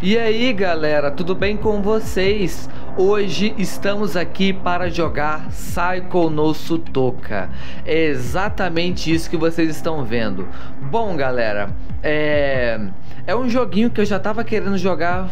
E aí galera, tudo bem com vocês? Hoje estamos aqui para jogar Psycho no Sutoka É exatamente isso que vocês estão vendo Bom galera, é, é um joguinho que eu já tava querendo jogar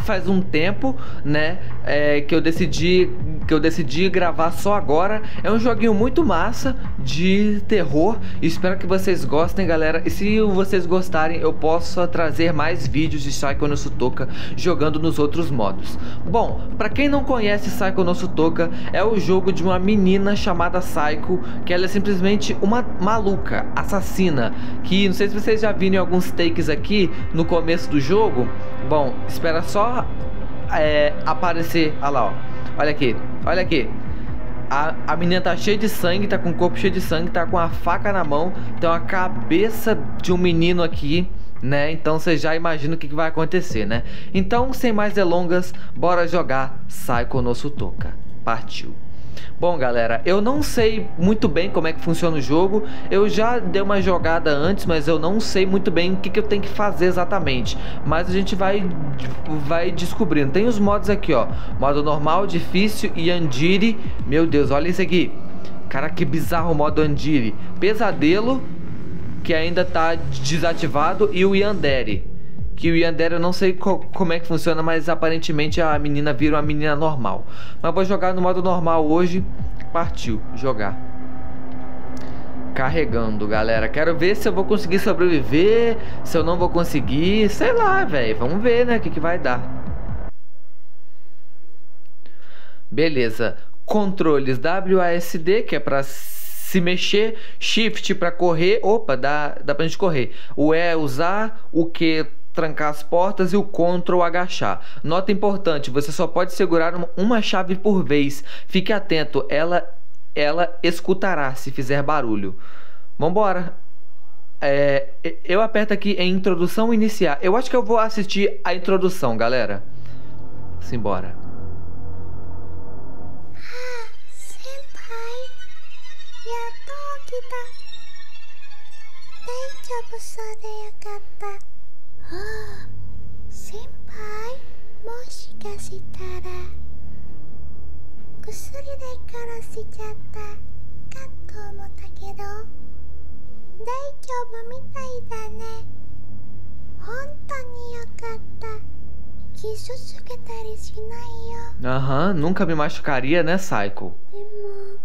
faz um tempo, né? É, que eu decidi que eu decidi gravar só agora. É um joguinho muito massa de terror. Espero que vocês gostem, galera. E se vocês gostarem, eu posso trazer mais vídeos de Psycho no Sutoka jogando nos outros modos. Bom, para quem não conhece Psycho no Sutoka, é o jogo de uma menina chamada Psycho, que ela é simplesmente uma maluca, assassina, que não sei se vocês já viram alguns takes aqui no começo do jogo. Bom, espera só é, aparecer. Olha lá, ó. Olha aqui, olha aqui. A, a menina tá cheia de sangue, tá com o corpo cheio de sangue, tá com a faca na mão, tem uma cabeça de um menino aqui, né? Então você já imagina o que, que vai acontecer, né? Então, sem mais delongas, bora jogar Psycho no Sutoka. Partiu. Bom, galera, eu não sei muito bem como é que funciona o jogo. Eu já dei uma jogada antes, mas eu não sei muito bem o que, que eu tenho que fazer exatamente. Mas a gente vai, vai descobrindo. Tem os modos aqui, ó. Modo normal, difícil e Andiri. Meu Deus, olha isso aqui. Cara, que bizarro o modo Andiri. Pesadelo, que ainda tá desativado, e o Yandere que o Yandere eu não sei como é que funciona, mas aparentemente a menina vira uma menina normal. Mas vou jogar no modo normal hoje. Partiu, jogar. Carregando, galera. Quero ver se eu vou conseguir sobreviver, se eu não vou conseguir, sei lá, velho. Vamos ver, né, o que, que vai dar. Beleza. Controles WASD, que é para se mexer, shift para correr, opa, dá, dá pra gente correr. O E é usar, o Q trancar as portas e o Ctrl agachar. Nota importante, você só pode segurar uma chave por vez. Fique atento, ela ela escutará se fizer barulho. Vambora. É, eu aperto aqui em introdução iniciar. Eu acho que eu vou assistir a introdução, galera. Simbora. Ah, senpai. ああ先輩。もしかしたら薬で殺しちゃった。かと思ったけど。大丈夫みたいだね。本当によかった。傷つけたりしないよ。Aham, nunca me machucaria, né, Psycho? でも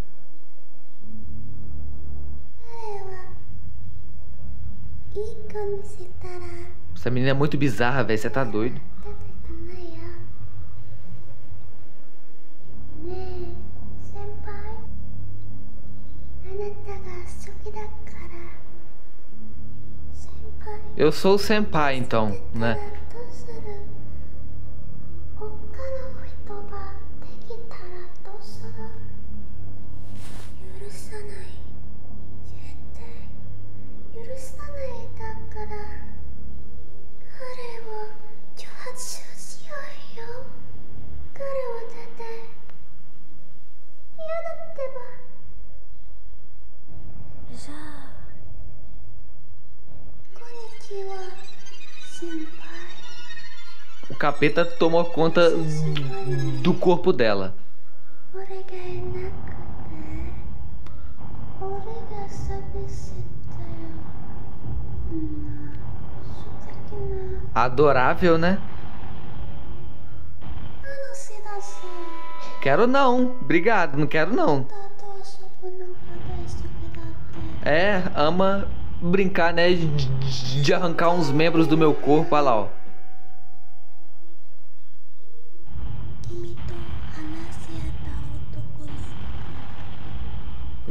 彼はいい子にしたら essa menina é muito bizarra, velho. Você tá doido. Eu sou o senpai, então, né? Capeta tomou conta do corpo dela. Adorável, né? Quero não, obrigado, não quero não. É, ama brincar, né? De arrancar uns membros do meu corpo, olha lá, ó.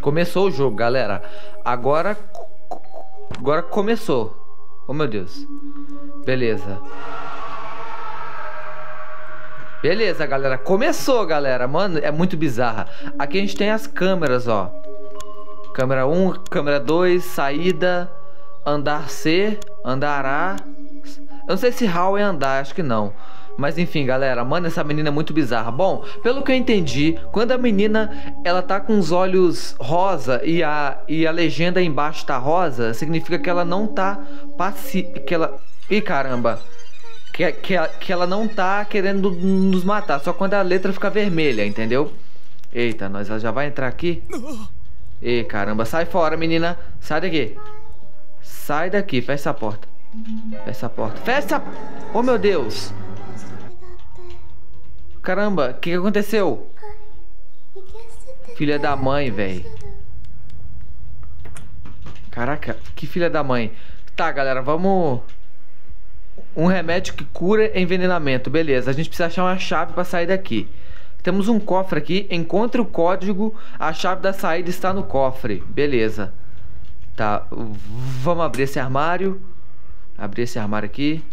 Começou o jogo, galera. Agora. Agora começou. Oh, meu Deus. Beleza. Beleza, galera. Começou, galera. Mano, é muito bizarra. Aqui a gente tem as câmeras, ó. Câmera 1, câmera 2, saída, andar C, andar A. Eu não sei se hall é andar, acho que não. Mas enfim, galera, mano, essa menina é muito bizarra. Bom, pelo que eu entendi, quando a menina ela tá com os olhos rosa e a, e a legenda embaixo tá rosa, significa que ela não tá paci... que ela... Ih, caramba. Que, que, que ela não tá querendo nos matar, só quando a letra fica vermelha, entendeu? Eita, nós já vai entrar aqui. Ih, caramba, sai fora, menina. Sai daqui. Sai daqui, fecha essa porta. Fecha essa porta. Fecha. Oh, meu Deus. Caramba, o que, que aconteceu? Filha da mãe, velho. Caraca, que filha da mãe. Tá, galera, vamos... Um remédio que cura envenenamento. Beleza, a gente precisa achar uma chave pra sair daqui. Temos um cofre aqui. Encontre o código. A chave da saída está no cofre. Beleza. Tá, vamos abrir esse armário. Abrir esse armário aqui.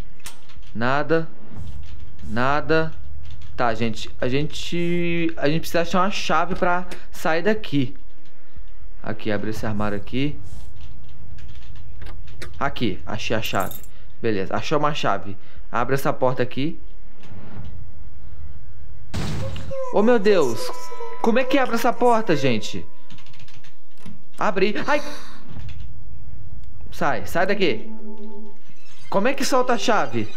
Nada. Nada. Tá, gente, a gente a gente precisa achar uma chave pra sair daqui. Aqui, abre esse armário aqui. Aqui, achei a chave. Beleza, achou uma chave. Abre essa porta aqui. Oh, meu Deus. Como é que abre essa porta, gente? Abre. Ai! Sai, sai daqui. Como é que solta a chave?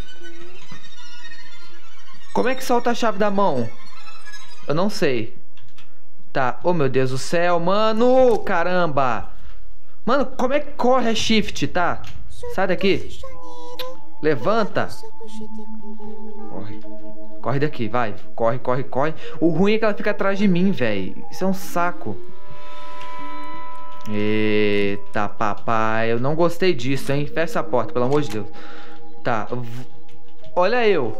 Como é que solta a chave da mão? Eu não sei. Tá. Oh, meu Deus do céu, mano. Caramba. Mano, como é que corre a shift, tá? Sai daqui. Levanta. Corre. Corre daqui, vai. Corre, corre, corre. O ruim é que ela fica atrás de mim, velho. Isso é um saco. Eita, papai. Eu não gostei disso, hein? Fecha essa porta, pelo amor de Deus. Tá. Olha eu.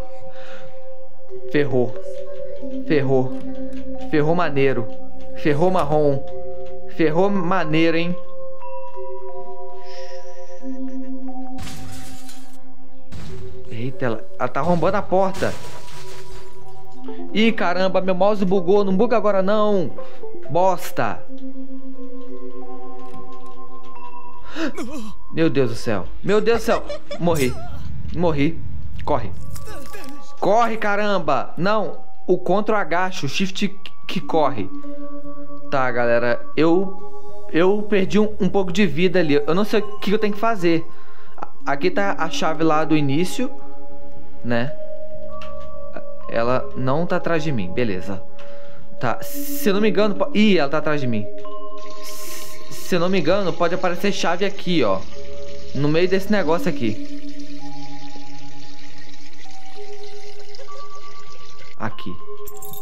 Ferrou. Ferrou. Ferrou maneiro. Ferrou marrom. Ferrou maneiro, hein? Eita, ela, ela tá arrombando a porta. Ih, caramba, meu mouse bugou. Não buga agora, não. Bosta. Meu Deus do céu. Meu Deus do céu. Morri. Morri. Corre. Corre, caramba! Não, o contra agacha, o shift que corre. Tá, galera, eu eu perdi um, um pouco de vida ali. Eu não sei o que eu tenho que fazer. Aqui tá a chave lá do início, né? Ela não tá atrás de mim, beleza. Tá, se não me engano... Ih, ela tá atrás de mim. Se não me engano, pode aparecer chave aqui, ó. No meio desse negócio aqui. Aqui.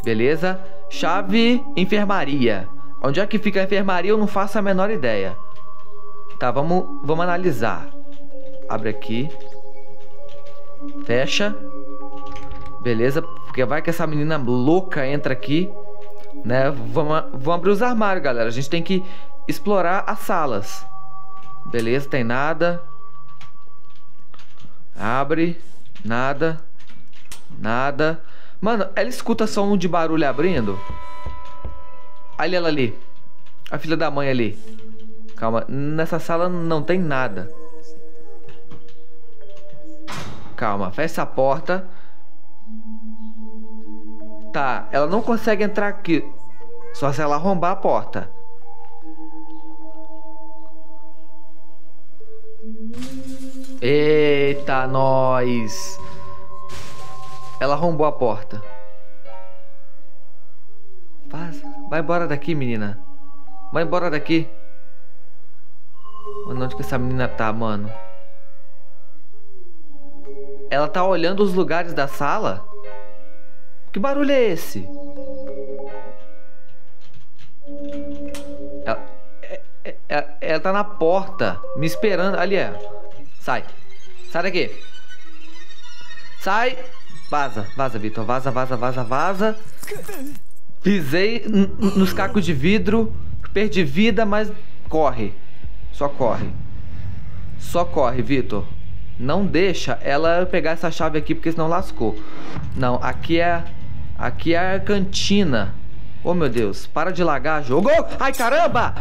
Beleza? Chave enfermaria. Onde é que fica a enfermaria eu não faço a menor ideia. Tá, vamos, vamos analisar. Abre aqui. Fecha. Beleza, porque vai que essa menina louca entra aqui. Né? Vamos, vamos abrir os armários, galera. A gente tem que explorar as salas. Beleza, tem nada. Abre. Nada. Nada. Mano, ela escuta som de barulho abrindo. Ali ela ali. A filha da mãe ali. Calma, nessa sala não tem nada. Calma, fecha essa porta. Ela não consegue entrar aqui. Só se ela arrombar a porta. Eita, nós. Ela arrombou a porta. Vaza. Vai embora daqui, menina. Vai embora daqui. Mano, onde que essa menina tá, mano? Ela tá olhando os lugares da sala? Que barulho é esse? Ela, é, é, é, ela tá na porta, me esperando. Ali é. Sai. Sai daqui. Sai. Vaza, vaza, Vitor. Vaza, vaza, vaza, vaza. Pisei nos cacos de vidro. Perdi vida, mas corre. Só corre. Só corre, Vitor. Não deixa ela pegar essa chave aqui, porque senão lascou. Não, aqui é... Aqui é a cantina. Oh, meu Deus. Para de lagar, jogo. Ai, caramba!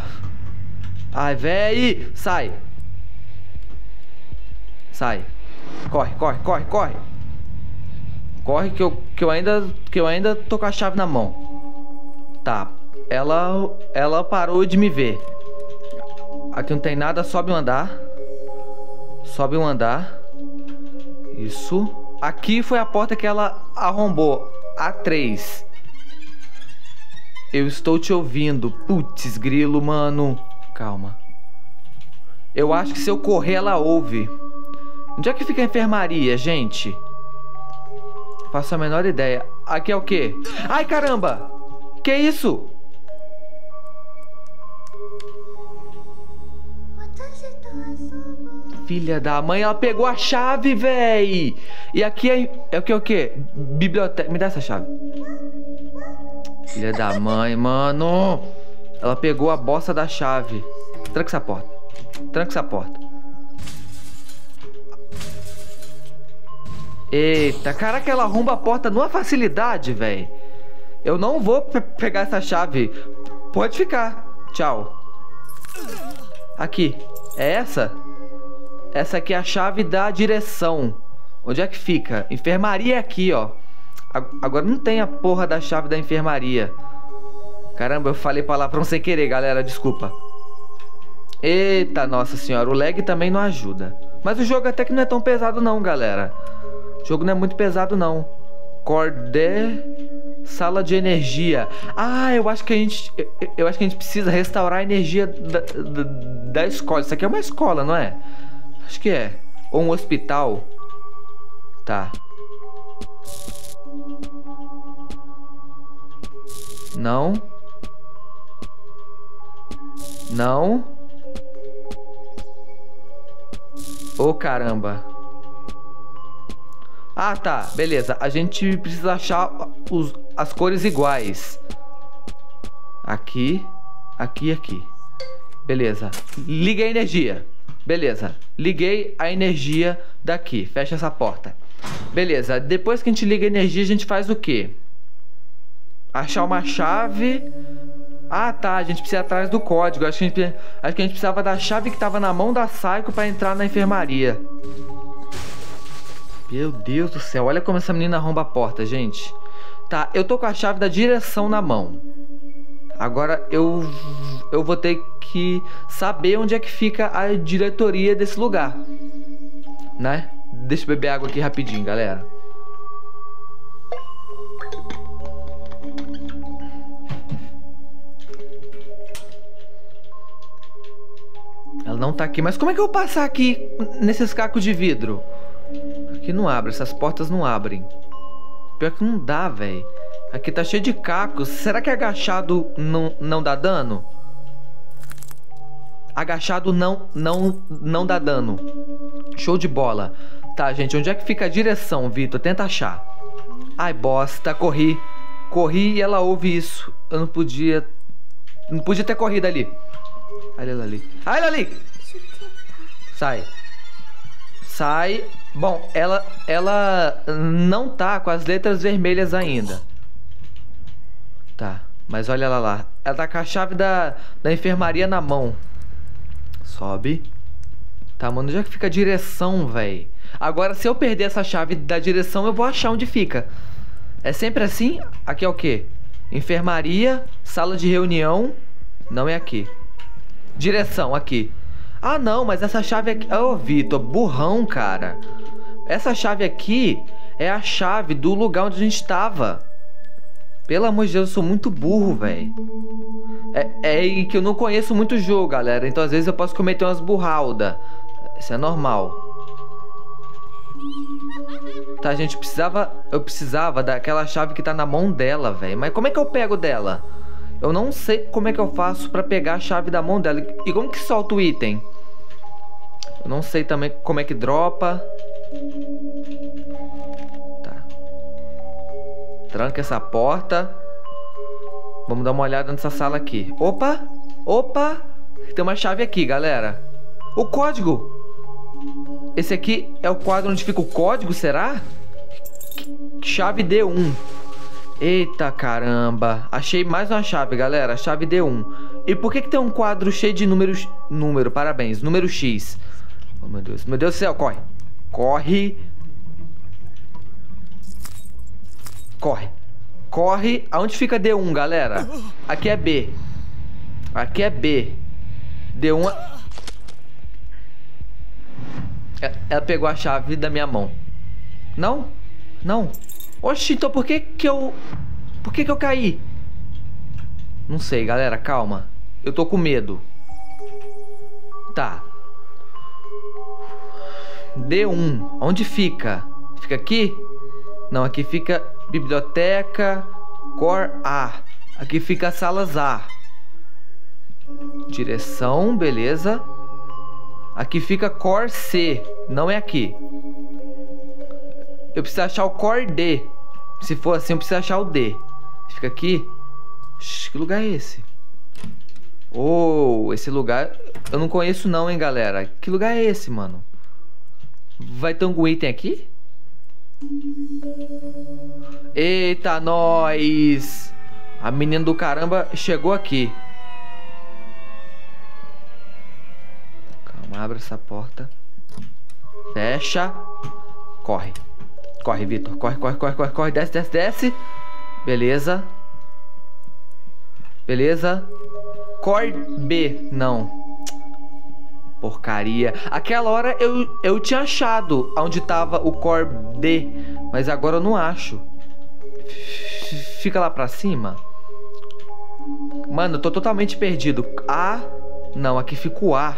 Ai, véi. Sai. Sai. Corre, corre, corre, corre. Corre que eu, que eu ainda que eu ainda tô com a chave na mão. Tá. Ela ela parou de me ver. Aqui não tem nada, sobe um andar. Sobe um andar. Isso. Aqui foi a porta que ela arrombou. A3. Eu estou te ouvindo. Putz, grilo, mano. Calma. Eu acho que se eu correr, ela ouve. Onde é que fica a enfermaria, gente? Faço a menor ideia. Aqui é o quê? Ai, caramba! Que isso? Filha da mãe, ela pegou a chave, véi! E aqui é, é o que, o que? Biblioteca. Me dá essa chave. Filha da mãe, mano! Ela pegou a bosta da chave. Tranca essa porta. Tranca essa porta. Eita, caraca, ela arromba a porta numa facilidade, velho. Eu não vou pe pegar essa chave. Pode ficar. Tchau. Aqui. É essa? Essa aqui é a chave da direção. Onde é que fica? Enfermaria é aqui, ó. Agora não tem a porra da chave da enfermaria. Caramba, eu falei palavrão sem querer, galera. Desculpa. Eita, nossa senhora. O lag também não ajuda. Mas o jogo até que não é tão pesado não, galera. O jogo não é muito pesado, não. Cordé... Sala de energia. Ah, eu acho que a gente... Eu acho que a gente precisa restaurar a energia da, da, da escola. Isso aqui é uma escola, não é? Acho que é. Ou um hospital. Tá. Não. Não. Ô, oh, caramba. Ah, tá. Beleza. A gente precisa achar os, as cores iguais. Aqui, aqui aqui. Beleza. Liguei a energia. Beleza. Liguei a energia daqui. Fecha essa porta. Beleza. Depois que a gente liga a energia, a gente faz o quê? Achar uma chave. Ah, tá. A gente precisa ir atrás do código. Acho que a gente, acho que a gente precisava da chave que estava na mão da Psycho para entrar na enfermaria. Meu Deus do céu, olha como essa menina arromba a porta, gente. Tá, eu tô com a chave da direção na mão. Agora eu eu vou ter que saber onde é que fica a diretoria desse lugar. Né? Deixa eu beber água aqui rapidinho, galera. Ela não tá aqui, mas como é que eu vou passar aqui nesses cacos de vidro? Aqui não abre, essas portas não abrem. Pior que não dá, velho. Aqui tá cheio de cacos. Será que agachado não, não dá dano? Agachado não, não, não dá dano. Show de bola. Tá, gente, onde é que fica a direção, Vitor? Tenta achar. Ai, bosta, corri. Corri e ela ouve isso. Eu não podia... Não podia ter corrido ali. Olha ela ali. Olha ela ali! Sai. Sai. Bom, ela, ela não tá com as letras vermelhas ainda. Tá, mas olha ela lá. Ela tá com a chave da, da enfermaria na mão. Sobe. Tá, mano, já que fica a direção, velho. Agora, se eu perder essa chave da direção, eu vou achar onde fica. É sempre assim? Aqui é o quê? Enfermaria, sala de reunião. Não é aqui. Direção, aqui. Ah, não, mas essa chave aqui... Ô, oh, Vitor, burrão, cara. Essa chave aqui é a chave do lugar onde a gente estava. Pelo amor de Deus, eu sou muito burro, velho. É, é que eu não conheço muito o jogo, galera. Então, às vezes, eu posso cometer umas burraldas. Isso é normal. Tá, gente, precisava... Eu precisava daquela chave que tá na mão dela, velho. Mas como é que eu pego dela? Eu não sei como é que eu faço pra pegar a chave da mão dela. E como que solta o item? Eu não sei também como é que dropa. Tranca essa porta. Vamos dar uma olhada nessa sala aqui. Opa! Opa! Tem uma chave aqui, galera. O código! Esse aqui é o quadro onde fica o código, será? Chave D1. Eita caramba. Achei mais uma chave, galera. Chave D1. E por que, que tem um quadro cheio de números... Número, parabéns. Número X. Oh, meu Deus. Meu Deus do céu, corre. Corre. Corre. Corre. Aonde fica D1, galera? Aqui é B. Aqui é B. D1... É... Ela pegou a chave da minha mão. Não? Não. Oxi, então por que que eu... Por que que eu caí? Não sei, galera, calma. Eu tô com medo. Tá. D1. Onde fica? Fica aqui? Não, aqui fica biblioteca Cor A. Aqui fica salas A. Direção, beleza. Aqui fica Cor C. Não é aqui. Eu preciso achar o Cor D. Se for assim, eu preciso achar o D. Fica aqui. que lugar é esse? Oh, esse lugar eu não conheço não, hein, galera. Que lugar é esse, mano? Vai ter algum item aqui? Eita, nós! A menina do caramba chegou aqui. Calma, abre essa porta. Fecha. Corre. Corre, Vitor. Corre, corre, corre, corre, corre. Desce, desce, desce. Beleza. Beleza. Core B. Não. Porcaria. Aquela hora eu, eu tinha achado onde tava o Core D. Mas agora eu não acho. Fica lá pra cima. Mano, eu tô totalmente perdido. A. Não, aqui fica o A.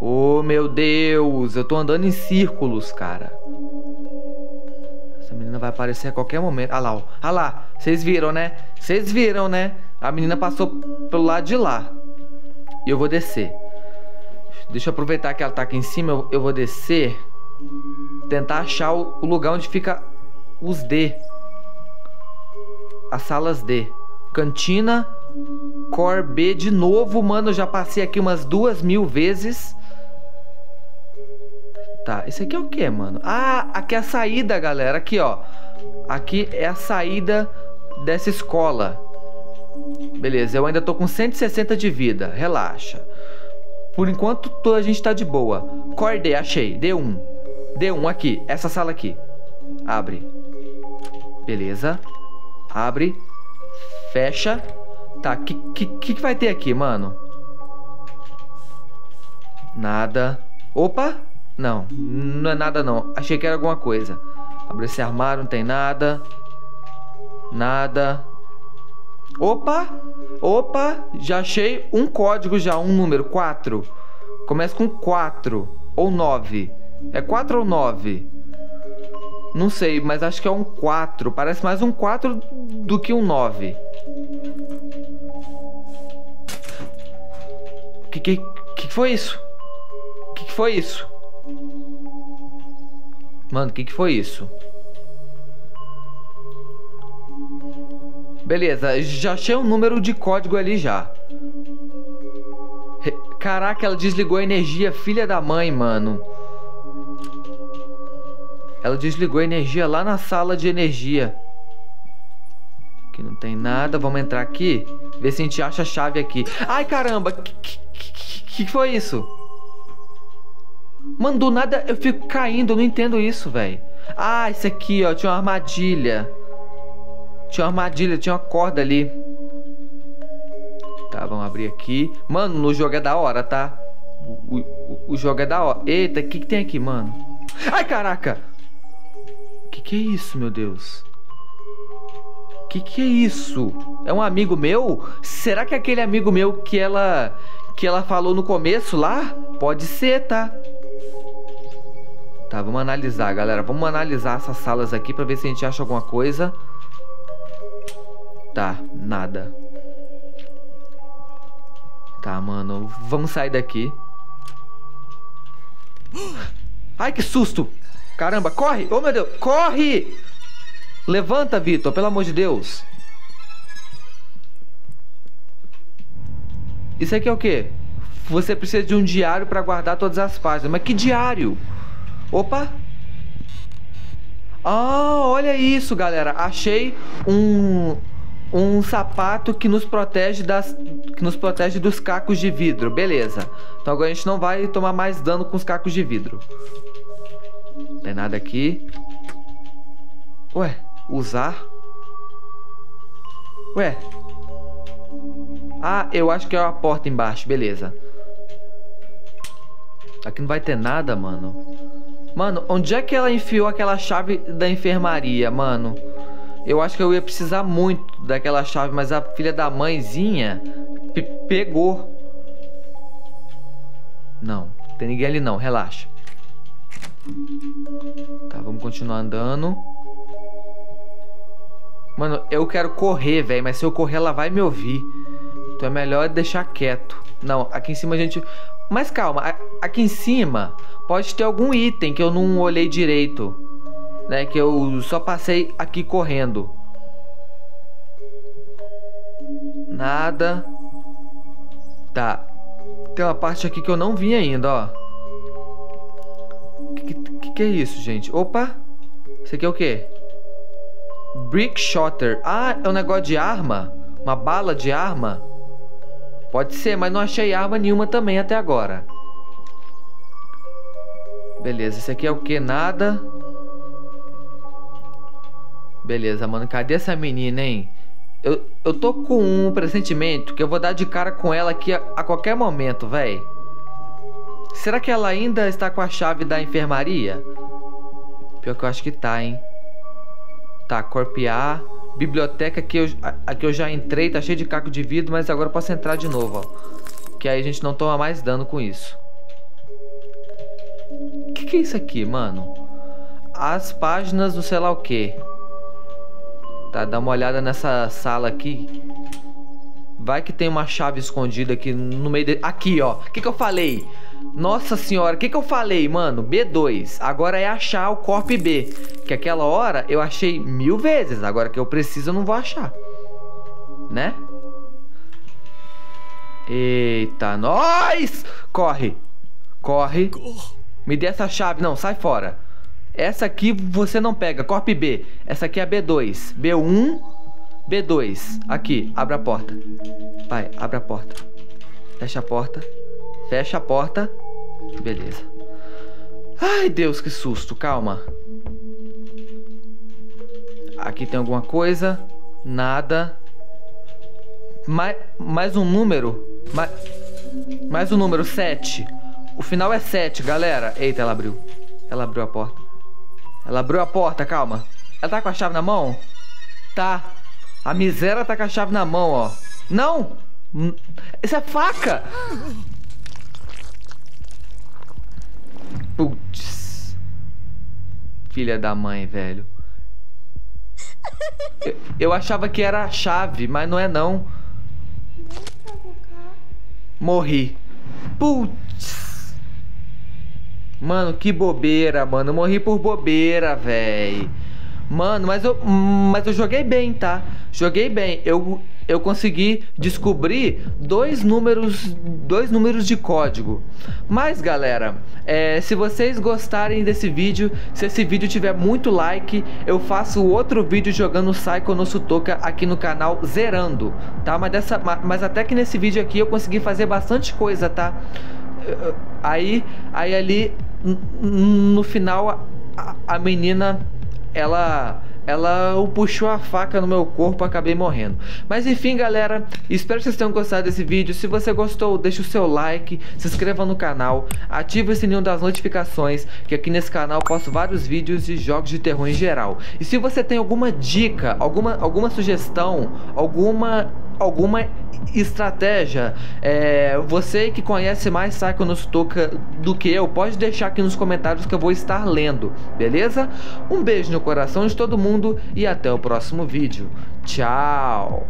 Oh, meu Deus. Eu tô andando em círculos, cara. Essa menina vai aparecer a qualquer momento. Ah lá, ó. Ah lá. Vocês viram, né? Vocês viram, né? A menina passou pelo lado de lá. E eu vou descer. Deixa eu aproveitar que ela tá aqui em cima. Eu, eu vou descer. Tentar achar o, o lugar onde fica os D. As salas D. Cantina. Cor B de novo, mano. Já passei aqui umas duas mil vezes. Tá, esse aqui é o que, mano? Ah, aqui é a saída, galera. Aqui, ó. Aqui é a saída dessa escola. Beleza, eu ainda tô com 160 de vida. Relaxa. Por enquanto, a gente tá de boa. Corde, achei. D1. D1 aqui. Essa sala aqui. Abre. Beleza. Abre. Fecha. Tá, o que, que, que vai ter aqui, mano? Nada. Opa! Não, não é nada não. Achei que era alguma coisa. Abre esse armário, não tem nada. Nada. Opa! Opa! Já achei um código já, um número, 4. Começa com 4 ou 9. É 4 ou 9? Não sei, mas acho que é um 4. Parece mais um 4 do que um 9. Que que, que foi isso? Que que foi isso? Mano, que que foi isso? Beleza, já achei um número de código ali já. Caraca, ela desligou a energia, filha da mãe, mano. Ela desligou a energia lá na sala de energia. Aqui não tem nada. Vamos entrar aqui. Ver se a gente acha a chave aqui. Ai, caramba. Que, que, que, que foi isso? Mano, do nada eu fico caindo. Eu não entendo isso, velho. Ah, esse aqui, ó. Tinha uma armadilha. Tinha uma armadilha, tinha uma corda ali. Tá, vamos abrir aqui. Mano, no jogo é da hora, tá? O, o, o jogo é da hora. Eita, o que, que tem aqui, mano? Ai, caraca! Que, que é isso, meu Deus? Que, que é isso? É um amigo meu? Será que é aquele amigo meu que ela que ela falou no começo lá? Pode ser, tá? Tá, vamos analisar, galera. Vamos analisar essas salas aqui pra ver se a gente acha alguma coisa. Tá, nada. Tá, mano. Vamos sair daqui. Ai, que susto! Caramba, corre! Oh, meu Deus! Corre! Levanta, Vitor, pelo amor de Deus. Isso aqui é o quê? Você precisa de um diário para guardar todas as páginas. Mas que diário? Opa! Ah, olha isso, galera. Achei um um sapato que nos protege das que nos protege dos cacos de vidro. Beleza. Então agora a gente não vai tomar mais dano com os cacos de vidro. Não tem nada aqui. Ué, usar? Ué. Ah, eu acho que é a porta embaixo. Beleza. Aqui não vai ter nada, mano. Mano, onde é que ela enfiou aquela chave da enfermaria, mano? Eu acho que eu ia precisar muito daquela chave, mas a filha da mãezinha pegou. Não, tem ninguém ali não, relaxa. Tá, vamos continuar andando. Mano, eu quero correr, velho, mas se eu correr ela vai me ouvir. Então é melhor deixar quieto. Não, aqui em cima a gente... Mas calma, aqui em cima pode ter algum item que eu não olhei direito né? Que eu só passei aqui correndo. Nada. Tá. Tem uma parte aqui que eu não vi ainda, ó. Que, é isso, gente? Opa! Isso aqui é o quê? Brick Shotter. Ah, é um negócio de arma? Uma bala de arma? Pode ser, mas não achei arma nenhuma também até agora. Beleza, isso aqui é o que? Nada. Beleza, mano. Cadê essa menina, hein? Eu, eu tô com um pressentimento que eu vou dar de cara com ela aqui a, a qualquer momento, véi. Será que ela ainda está com a chave da enfermaria? Pior que eu acho que tá, hein? Tá, corpear. Biblioteca que eu, aqui eu já entrei, tá cheio de caco de vidro, mas agora eu posso entrar de novo, ó. Que aí a gente não toma mais dano com isso. O que, que é isso aqui, mano? As páginas do sei lá o que. Tá, dá uma olhada nessa sala aqui. Vai que tem uma chave escondida aqui no meio de... Aqui, ó. O que que eu falei? Nossa senhora, o que que eu falei, mano? B2. Agora é achar o Corp B. Que aquela hora eu achei mil vezes. Agora que eu preciso, eu não vou achar. Né? Eita, nós! Corre. Corre. Me dê essa chave. Não, sai fora. Essa aqui você não pega, Corp B. Essa aqui é a B2. B1, B2. Aqui, abre a porta. Vai, abre a porta. Fecha a porta. Fecha a porta. Beleza. Ai, Deus, que susto. Calma. Aqui tem alguma coisa. Nada. Mais, mais um número. Mais, mais um número, 7. O final é 7, galera. Eita, ela abriu. Ela abriu a porta. Ela abriu a porta, calma. Ela tá com a chave na mão? Tá. A miséria tá com a chave na mão, ó. Não! Isso é faca! Putz. Filha da mãe, velho. Eu, eu achava que era a chave, mas não é não. Morri. Putz. Mano, que bobeira, mano. Eu morri por bobeira, véi. Mano, mas eu, mas eu joguei bem, tá? Joguei bem. Eu, eu consegui descobrir dois números, dois números de código. Mas, galera, é, se vocês gostarem desse vídeo, se esse vídeo tiver muito like, eu faço outro vídeo jogando Psycho no Sutoka aqui no canal zerando, tá? Mas, dessa, mas até que nesse vídeo aqui eu consegui fazer bastante coisa, tá? Aí, aí ali no final a, a menina ela ela puxou a faca no meu corpo acabei morrendo. Mas enfim, galera, espero que vocês tenham gostado desse vídeo. Se você gostou, deixa o seu like, se inscreva no canal, ative o sininho das notificações, que aqui nesse canal posto vários vídeos de jogos de terror em geral. E se você tem alguma dica, alguma, alguma sugestão, alguma alguma estratégia, é, você que conhece mais Psychonauts Toca do que eu, pode deixar aqui nos comentários que eu vou estar lendo, beleza? Um beijo no coração de todo mundo e até o próximo vídeo. Tchau!